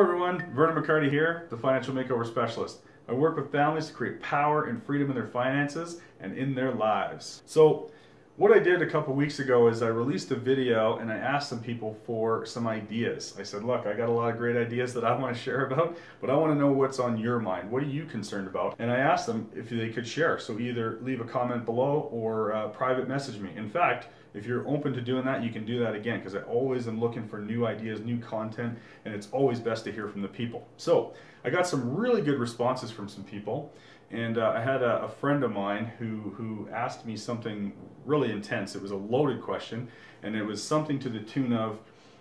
Everyone, Vernon McCarty here, the Financial Makeover Specialist. I work with families to create power and freedom in their finances and in their lives. So what I did a couple weeks ago is I released a video and I asked some people for some ideas. I said, look, I got a lot of great ideas that I want to share about, but I want to know what's on your mind. What are you concerned about? And I asked them if they could share. So either leave a comment below or uh, private message me. In fact, if you're open to doing that, you can do that again because I always am looking for new ideas, new content, and it's always best to hear from the people. So I got some really good responses from some people. And uh, I had a, a, friend of mine who, who asked me something really intense. It was a loaded question, and it was something to the tune of,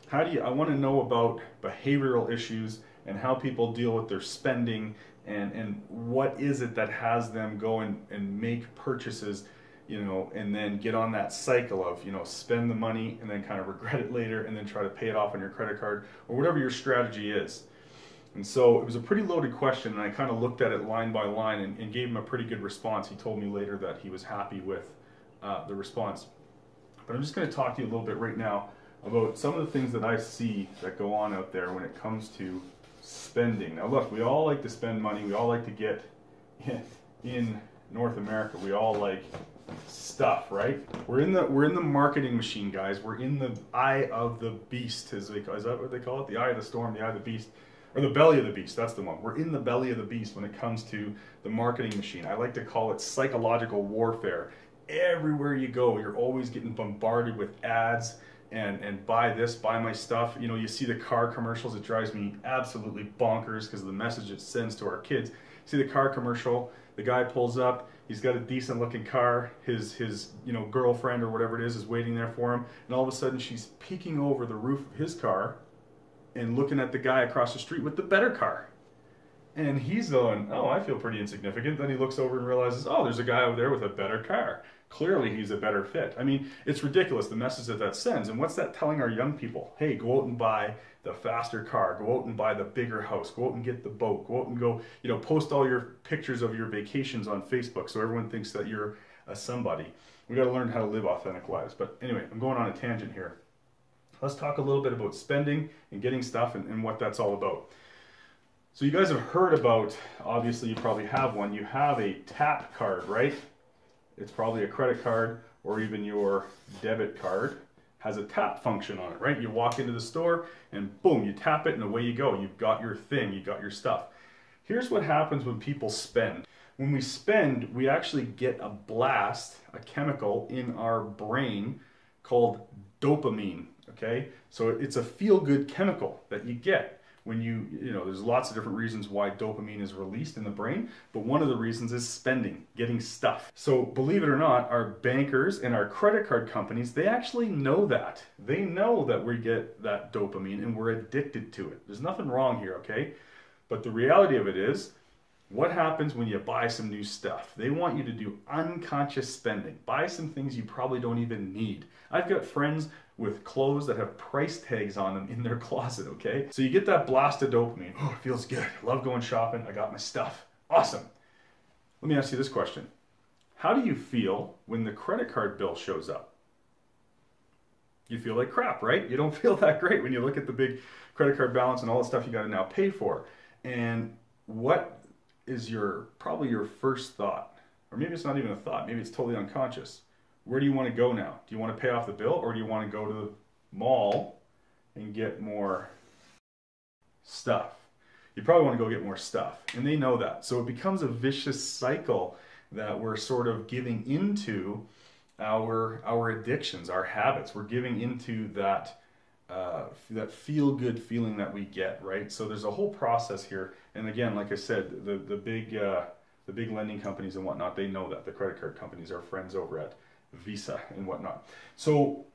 how do you, I want to know about behavioral issues and how people deal with their spending and, and what is it that has them go and, and make purchases, you know, and then get on that cycle of, you know, spend the money and then kind of regret it later and then try to pay it off on your credit card or whatever your strategy is. And so it was a pretty loaded question, and I kind of looked at it line by line and, and, gave him a pretty good response. He told me later that he was happy with uh, the response. But I'm just going to talk to you a little bit right now about some of the things that I see that go on out there when it comes to spending. Now, look, we all like to spend money. We all like to get in North America. We all like stuff, right? We're in the we're in the marketing machine, guys. We're in the eye of the beast, as they is that what they call it? The eye of the storm, the eye of the beast or the belly of the beast. That's the one. We're in the belly of the beast when it comes to the marketing machine. I like to call it psychological warfare. Everywhere you go, you're always getting bombarded with ads and and buy this, buy my stuff. You know, you see the car commercials. It drives me absolutely bonkers because of the message it sends to our kids. See the car commercial. The guy pulls up. He's got a decent looking car. His his you know girlfriend or whatever it is is waiting there for him, and all of a sudden she's peeking over the roof of his car and looking at the guy across the street with the better car. And he's going, oh, I feel pretty insignificant. Then he looks over and realizes, oh, there's a guy over there with a better car. Clearly, he's a better fit. I mean, it's ridiculous the message that that sends. And what's that telling our young people? Hey, go out and buy the faster car. Go out and buy the bigger house. Go out and get the boat. Go out and go, you know, post all your pictures of your vacations on Facebook so everyone thinks that you're a somebody. We got to learn how to live authentic lives. But anyway, I'm going on a tangent here let's talk a little bit about spending and getting stuff and, and what that's all about. So you guys have heard about, obviously you probably have one, you have a tap card, right? It's probably a credit card or even your debit card has a tap function on it, right? You walk into the store and boom, you tap it and away you go. You've got your thing, you've got your stuff. Here's what happens when people spend. When we spend, we actually get a blast, a chemical in our brain called dopamine okay? So it's a feel-good chemical that you get when you, you know, there's lots of different reasons why dopamine is released in the brain, but one of the reasons is spending, getting stuff. So believe it or not, our bankers and our credit card companies, they actually know that. They know that we get that dopamine and we're addicted to it. There's nothing wrong here, okay? But the reality of it is, what happens when you buy some new stuff? They want you to do unconscious spending. Buy some things you probably don't even need. I've got friends with clothes that have price tags on them in their closet, okay? So you get that blast of dopamine. Oh, it feels good. Love going shopping. I got my stuff. Awesome. Let me ask you this question. How do you feel when the credit card bill shows up? You feel like crap, right? You don't feel that great when you look at the big credit card balance and all the stuff you got to now pay for. And what is your probably your first thought, or maybe it's not even a thought, maybe it's totally unconscious. Where do you want to go now? Do you want to pay off the bill, or do you want to go to the mall and get more stuff? You probably want to go get more stuff, and they know that. So it becomes a vicious cycle that we're sort of giving into our our addictions, our habits. We're giving into that uh, that feel good feeling that we get, right? So there's a whole process here. And again, like I said, the, the big, uh, the big lending companies and whatnot, they know that the credit card companies are friends over at Visa and whatnot. So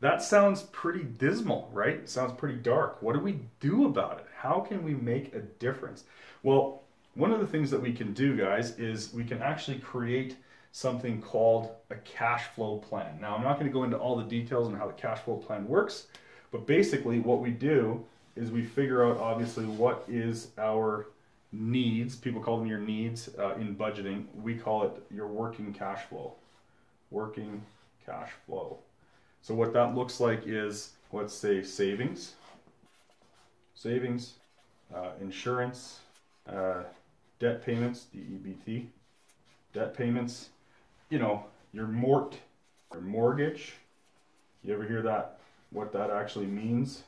that sounds pretty dismal, right? It sounds pretty dark. What do we do about it? How can we make a difference? Well, one of the things that we can do, guys, is we can actually create something called a cash flow plan. Now, I'm not going to go into all the details on how the cash flow plan works, but basically what we do is we figure out obviously what is our needs. People call them your needs uh, in budgeting. We call it your working cash flow. Working cash flow. So what that looks like is, let's say savings, savings, uh, insurance, uh, debt payments, DEBT, debt payments, you know, your mort, your mortgage. You ever hear that? What that actually means?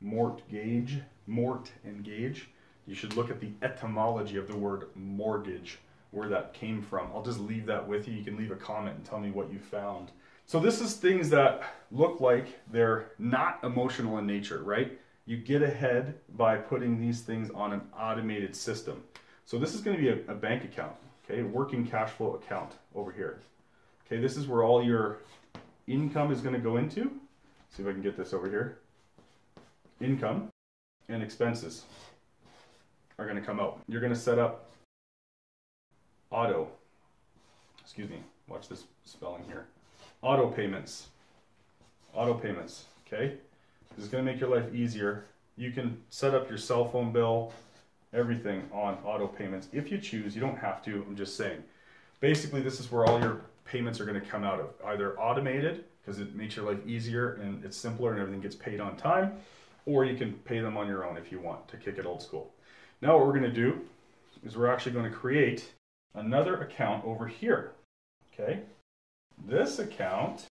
Mort gauge, mort and gauge. You should look at the etymology of the word mortgage, where that came from. I'll just leave that with you. You can leave a comment and tell me what you found. So this is things that look like they're not emotional in nature, right? You get ahead by putting these things on an automated system. So this is going to be a, a bank account, okay, working cash flow account over here. Okay, this is where all your income is going to go into. See if I can get this over here. Income and expenses are going to come out. You're going to set up auto, excuse me, watch this spelling here. Auto payments. Auto payments, okay? This is to make your life easier. You can set up your cell phone bill, everything on auto payments if you choose. You don't have to, I'm just saying. Basically, this is where all your payments are to come out of. Either automated, because it makes your life easier and it's simpler and everything gets paid on time, or you can pay them on your own if you want to kick it old school. Now what we're to do is we're actually to create another account over here. Okay, this account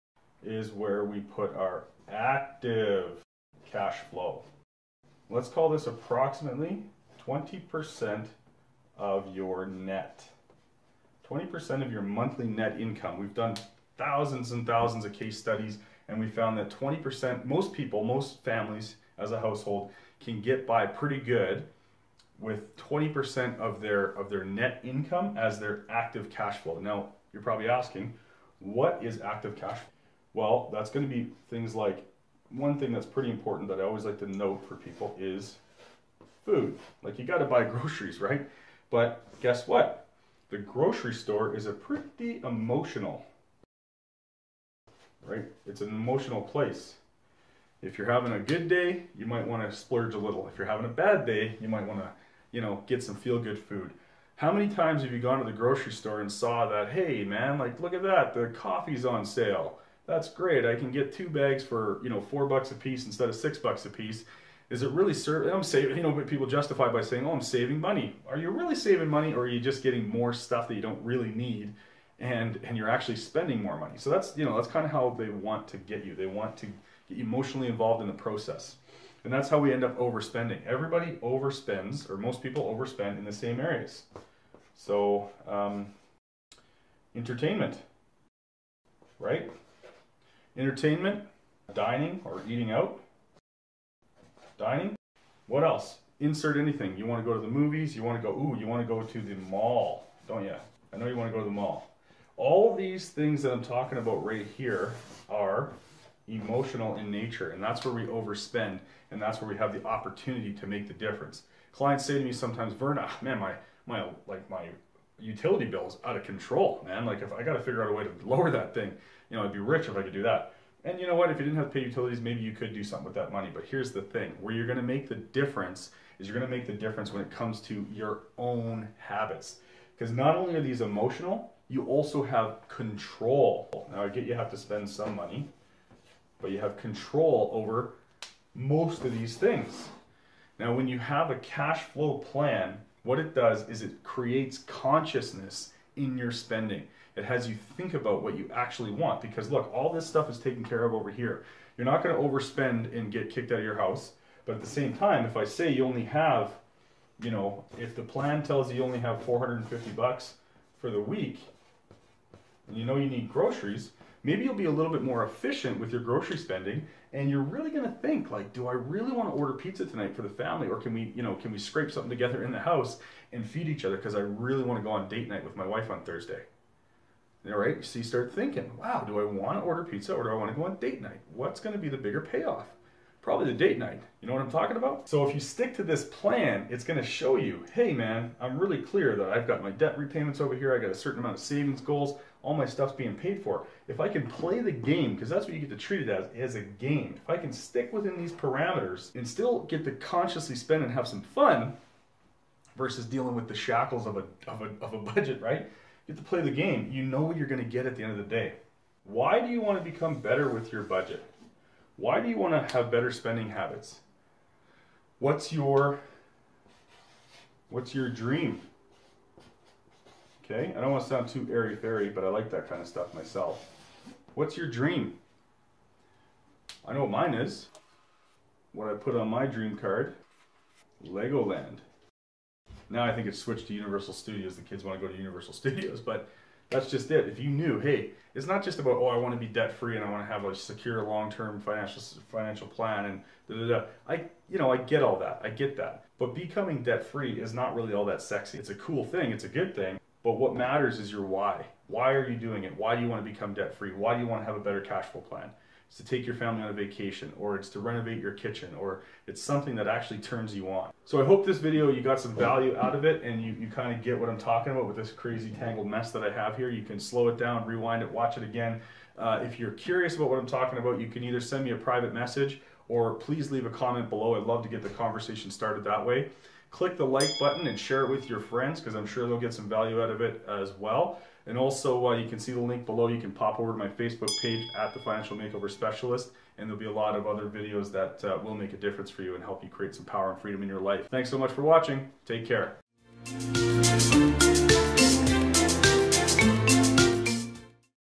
is where we put our active cash flow. Let's call this approximately 20% of your net. 20% of your monthly net income. We've done thousands and thousands of case studies and we found that 20%, most people, most families as a household can get by pretty good with 20% of their of their net income as their active cash flow. Now, you're probably asking, what is active cash flow? Well, that's going to be things like one thing that's pretty important that I always like to note for people is food. Like you got to buy groceries, right? But guess what? The grocery store is a pretty emotional, right? It's an emotional place. If you're having a good day, you might want to splurge a little. If you're having a bad day, you might want to, you know, get some feel good food. How many times have you gone to the grocery store and saw that, hey man, like look at that, the coffee's on sale that's great. I can get two bags for you know four bucks a piece instead of six bucks a piece. Is it really serving? I'm saving. You know, but people justify by saying, "Oh, I'm saving money." Are you really saving money, or are you just getting more stuff that you don't really need, and and you're actually spending more money? So that's you know that's kind of how they want to get you. They want to get you emotionally involved in the process, and that's how we end up overspending. Everybody overspends, or most people overspend in the same areas. So, um, entertainment, right? Entertainment, dining or eating out. Dining. What else? Insert anything. You want to go to the movies, you want to go, ooh, you want to go to the mall, don't you? I know you want to go to the mall. All these things that I'm talking about right here are emotional in nature, and that's where we overspend, and that's where we have the opportunity to make the difference. Clients say to me sometimes, Verna, man, my my like my utility bill is out of control, man. Like if I got to figure out a way to lower that thing, you know, I'd be rich if I could do that. And you know what? If you didn't have to pay utilities, maybe you could do something with that money. But here's the thing: where you're going to make the difference is you're going to make the difference when it comes to your own habits. Because not only are these emotional, you also have control. Now, I get you have to spend some money, but you have control over most of these things. Now, when you have a cash flow plan, what it does is it creates consciousness in your spending. It has you think about what you actually want because look, all this stuff is taken care of over here. You're not going to overspend and get kicked out of your house. But at the same time, if I say you only have, you know, if the plan tells you you only have 450 bucks for the week, and you know you need groceries, maybe you'll be a little bit more efficient with your grocery spending and you're really going to think like do i really want to order pizza tonight for the family or can we you know can we scrape something together in the house and feed each other? Because i really want to go on date night with my wife on thursday. All right so you start thinking wow do i want to order pizza or do i want to go on date night? What's going to be the bigger payoff probably the date night you know what i'm talking about so if you stick to this plan it's going to show you hey man i'm really clear that i've got my debt repayments over here i got a certain amount of savings goals all my stuff's being paid for. If I can play the game, because that's what you get to treat it as, as a game. If I can stick within these parameters and still get to consciously spend and have some fun, versus dealing with the shackles of a, of a, of a budget, right? You get to play the game. You know what you're going to get at the end of the day. Why do you want to become better with your budget? Why do you want to have better spending habits? What's your What's your dream? Okay, I don't want to sound too airy fairy, but I like that kind of stuff myself. What's your dream? I know what mine is. What I put on my dream card Legoland. Now I think it's switched to Universal Studios. The kids want to go to Universal Studios, but that's just it. If you knew, hey, it's not just about oh, I want to be debt free and I want to have a secure long term financial financial plan and da da da. I you know I get all that. I get that. But becoming debt free is not really all that sexy. It's a cool thing. It's a good thing. But what matters is your why. Why are you doing it? Why do you want to become debt free? Why do you want to have a better cash flow plan? It's to take your family on a vacation, or it's to renovate your kitchen, or it's something that actually turns you on. So I hope this video you got some value out of it and you, you kind of get what I'm talking about with this crazy tangled mess that I have here. You can slow it down, rewind it, watch it again. Uh, if you're curious about what I'm talking about, you can either send me a private message or please leave a comment below. I'd love to get the conversation started that way. Click the like button and share it with your friends because I'm sure they'll get some value out of it as well. And also, uh, you can see the link below. You can pop over to my Facebook page at the Financial Makeover Specialist, and there'll be a lot of other videos that uh, will make a difference for you and help you create some power and freedom in your life. Thanks so much for watching. Take care.